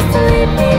to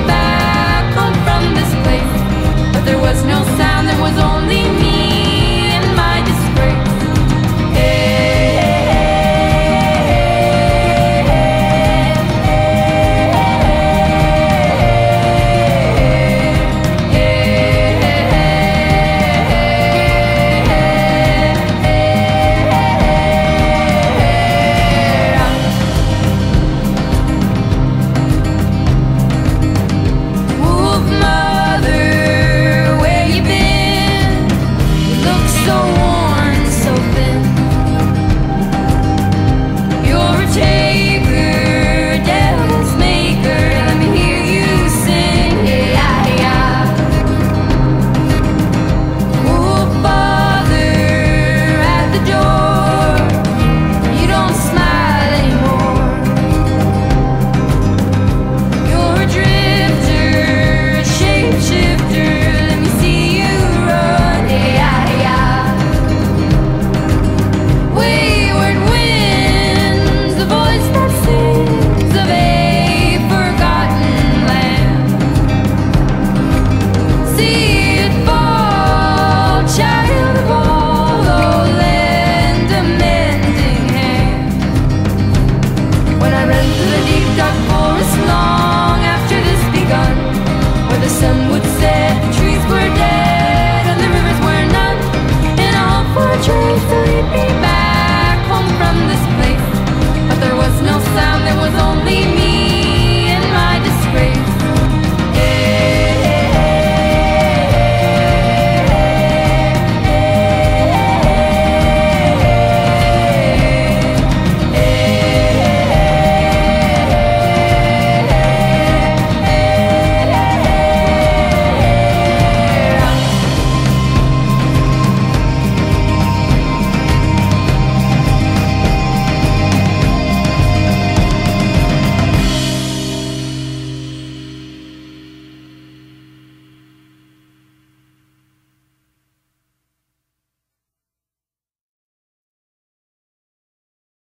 see